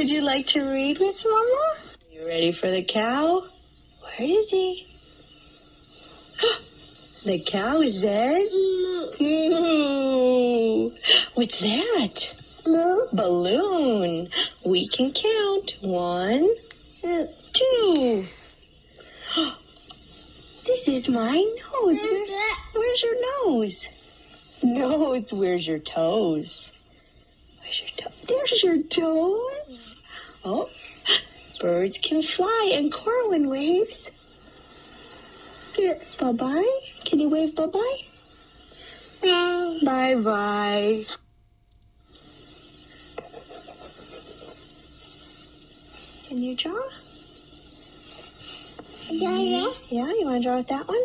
Would you like to read with Mama? You ready for the cow? Where is he? the cow says, Moo. What's that? Balloon. We can count. One, two. This is my nose. Where- where's your nose? Nose, where's your toes? Where's your toe? There's your toes. Birds can fly and Corwin waves. Bye bye. Can you wave bye bye? Bye bye. Can you draw? Yeah, yeah. Yeah, you want to draw with that one?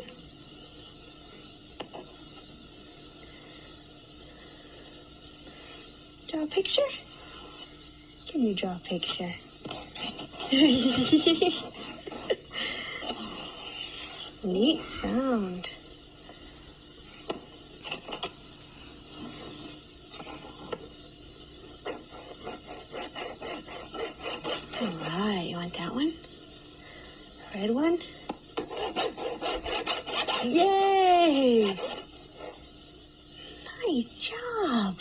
Draw a picture? Can you draw a picture? Neat sound. All right, you want that one? Red one? Yay! Nice job.